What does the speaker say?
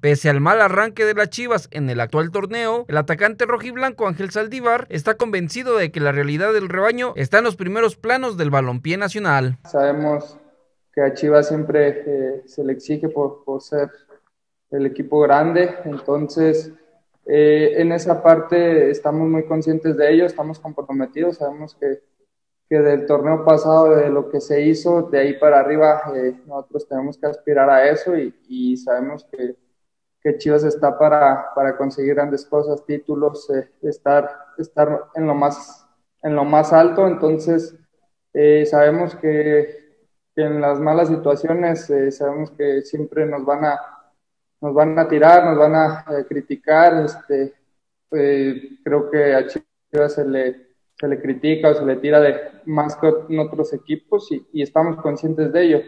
Pese al mal arranque de las Chivas en el actual torneo, el atacante rojiblanco Ángel Saldívar está convencido de que la realidad del rebaño está en los primeros planos del balompié nacional. Sabemos que a Chivas siempre eh, se le exige por, ser el equipo grande, entonces eh, en esa parte estamos muy conscientes de ello, estamos comprometidos, sabemos que, que del torneo pasado, de lo que se hizo, de ahí para arriba, eh, nosotros tenemos que aspirar a eso y sabemos que que Chivas está para, para conseguir grandes cosas, títulos, eh, estar, estar en, lo más, en lo más alto. Entonces, eh, sabemos que, en las malas situaciones, eh, sabemos que siempre nos van a, nos van a tirar, nos van a criticar. Este, creo que a Chivas se le, se le critica o se le tira de más que en otros equipos y estamos conscientes de ello.